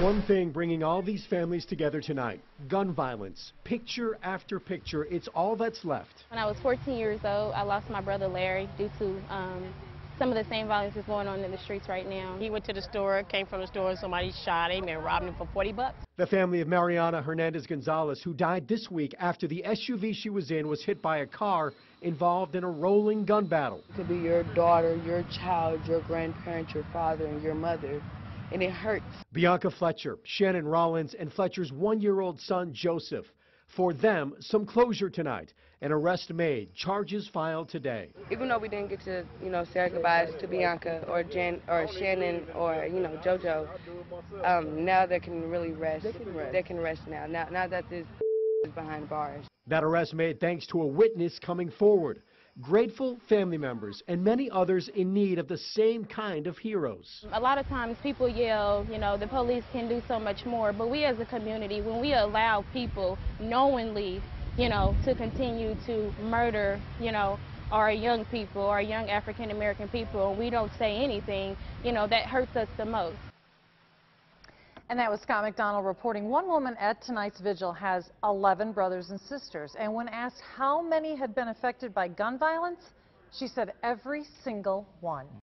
One thing bringing all these families together tonight gun violence. Picture after picture, it's all that's left. When I was 14 years old, I lost my brother Larry due to um, some of the same violence that's going on in the streets right now. He went to the store, came from the store, and somebody shot him and robbed him for 40 bucks. The family of Mariana Hernandez Gonzalez, who died this week after the SUV she was in was hit by a car involved in a rolling gun battle. It could be your daughter, your child, your grandparent, your father, and your mother, and it hurts. Bianca Fletcher, Shannon Rollins, and Fletcher's one year old son Joseph. For them, some closure tonight. An arrest made, charges filed today. Even though we didn't get to, you know, say our goodbyes to Bianca or Jen or Shannon or you know JoJo, um, now they can really rest. They can rest. They can rest now. Now, now that this is behind bars. That arrest made thanks to a witness coming forward. Grateful family members and many others in need of the same kind of heroes. A lot of times people yell, you know, the police can do so much more, but we as a community, when we allow people knowingly, you know, to continue to murder, you know, our young people, our young African American people, and we don't say anything, you know, that hurts us the most. And that was Scott McDonald reporting. One woman at tonight's vigil has 11 brothers and sisters. And when asked how many had been affected by gun violence, she said every single one.